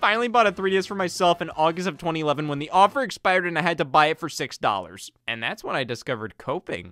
finally bought a 3DS for myself in August of 2011 when the offer expired and I had to buy it for $6. And that's when I discovered coping.